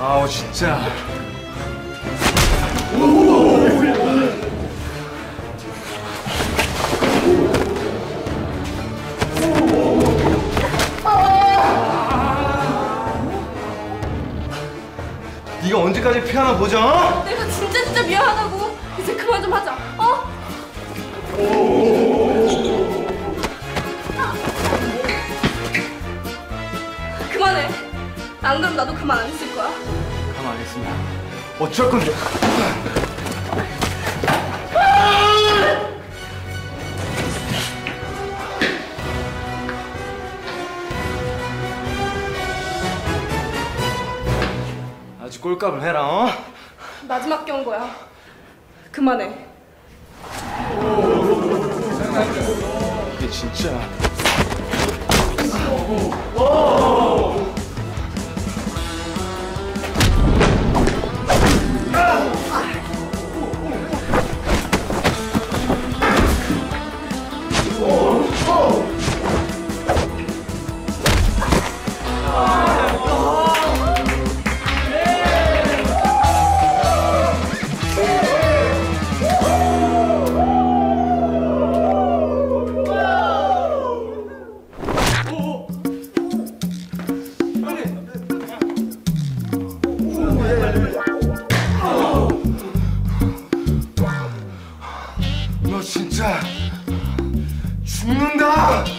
아우 진짜. 네가 언제까지 피하나 보자. 어? 내가 진짜 진짜 미안하다고. 이제 그만 좀 하자. 어? 안 그럼 나도 그만 안 있을 거야. 가만 안 있습니다. 어쩔 건데? 아주 꼴값을 해라, 어? 마지막 경거야 그만해. 이게 진짜. 너 진짜 죽는다!